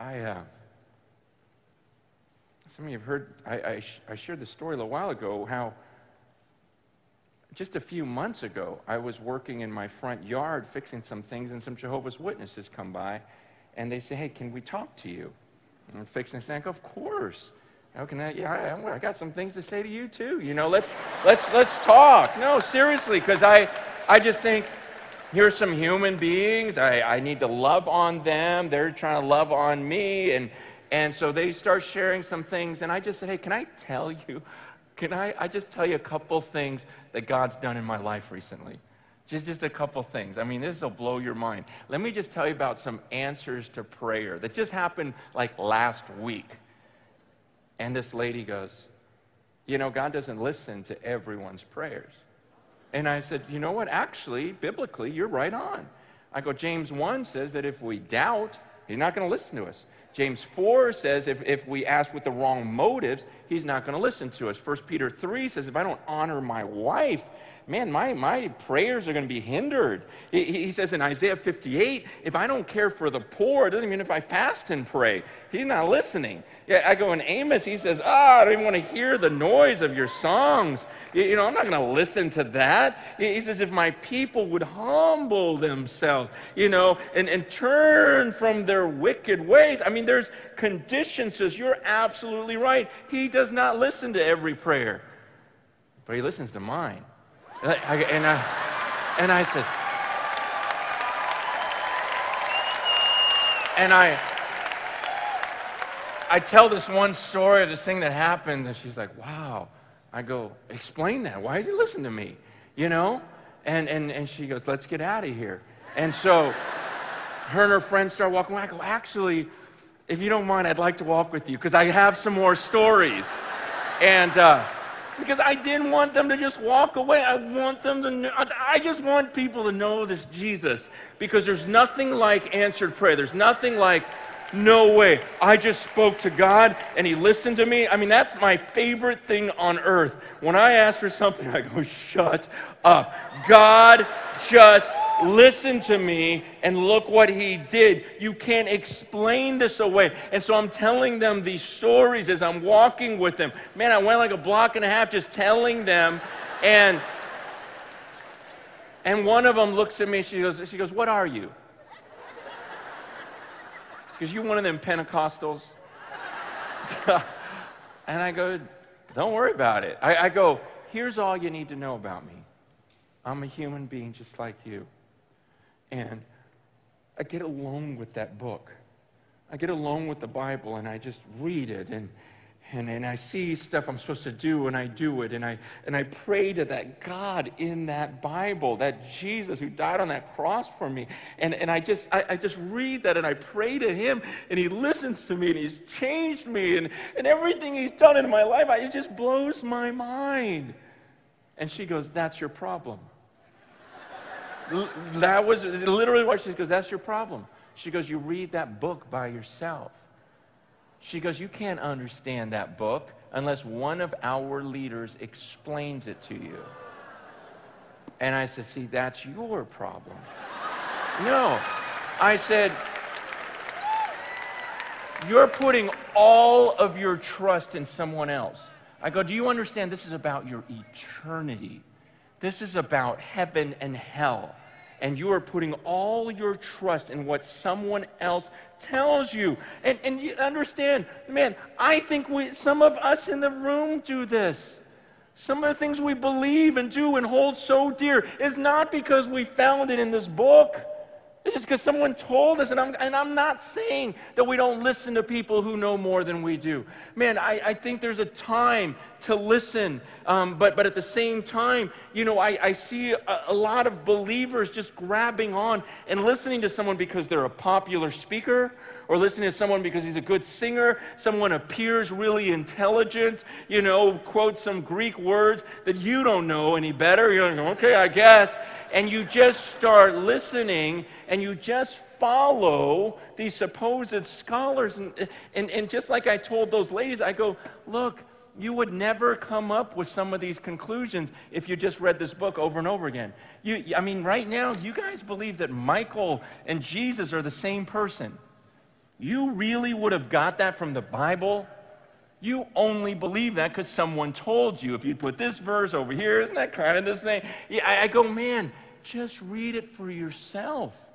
I, uh, some of you have heard, I, I, I shared the story a little while ago how just a few months ago, I was working in my front yard fixing some things, and some Jehovah's Witnesses come by, and they say, Hey, can we talk to you? And I'm fixing something. Of course. How can I? Yeah, I, I, got some things to say to you too. You know, let's let's let's talk. No, seriously, because I I just think here's some human beings. I, I need to love on them. They're trying to love on me, and and so they start sharing some things. And I just said, hey, can I tell you? Can I, I just tell you a couple things that God's done in my life recently? Just, just a couple things. I mean, this will blow your mind. Let me just tell you about some answers to prayer that just happened like last week. And this lady goes, You know, God doesn't listen to everyone's prayers. And I said, You know what? Actually, biblically, you're right on. I go, James 1 says that if we doubt, he's not going to listen to us. James 4 says if, if we ask with the wrong motives, he's not going to listen to us. 1 Peter 3 says if I don't honor my wife, man, my, my prayers are going to be hindered. He, he, says in Isaiah 58, if I don't care for the poor, it doesn't mean if I fast and pray. He's not listening. Yeah, I go in Amos, he says, ah, oh, I don't even want to hear the noise of your songs. You know, I'm not going to listen to that. He says, if my people would humble themselves, you know, and, and turn from their wicked ways. I mean, there's conditions, says, you're absolutely right. He does not listen to every prayer, but he listens to mine. And I, and I, said, and I, I tell this one story of this thing that happened, and she's like, wow. I go, explain that. Why does he listen to me? You know? And, and, and she goes, let's get out of here. And so her and her friends start walking away. I go, actually, if you don't mind, I'd like to walk with you because I have some more stories. And uh, because I didn't want them to just walk away. I want them to know, I just want people to know this Jesus because there's nothing like answered prayer. There's nothing like no way. I just spoke to God and He listened to me. I mean, that's my favorite thing on earth. When I ask for something, I go, shut up. God just listened to me and look what He did. You can't explain this away. And so I'm telling them these stories as I'm walking with them. Man, I went like a block and a half just telling them. And and one of them looks at me, she goes, she goes, What are you? Because you're one of them Pentecostals. and I go, Don't worry about it. I, I go, Here's all you need to know about me I'm a human being just like you. And I get alone with that book. I get alone with the Bible and I just read it and and, and I see stuff I'm supposed to do and I do it. And I, and I pray to that God in that Bible, that Jesus who died on that cross for me. And, and I, just, I, I just read that and I pray to him and he listens to me and he's changed me and, and everything he's done in my life, I, it just blows my mind. And she goes, That's your problem. That was literally what she goes, That's your problem. She goes, You read that book by yourself. She goes, You can't understand that book unless one of our leaders explains it to you. And I said, See, that's your problem. no. I said, You're putting all of your trust in someone else. I go, Do you understand this is about your eternity? This is about heaven and hell and you are putting all your trust in what someone else tells you. And, and you understand, man, I think we, some of us in the room do this. Some of the things we believe and do and hold so dear is not because we found it in this book. It's just because someone told us, and I'm, and I'm not saying that we don't listen to people who know more than we do. Man, I, I think there's a time to listen, um, but, but at the same time, you know, I, I see a, a lot of believers just grabbing on and listening to someone because they're a popular speaker or listening to someone because he's a good singer, someone appears really intelligent, you know, quotes some Greek words that you don't know any better. You're like, okay, I guess. And you just start listening and you just follow these supposed scholars. And, and, and just like I told those ladies, I go, look, you would never come up with some of these conclusions if you just read this book over and over again. You, I mean, right now, you guys believe that Michael and Jesus are the same person. You really would have got that from the Bible? You only believe that because someone told you. If you put this verse over here, isn't that kind of the same? Yeah, I, I go, man, just read it for yourself.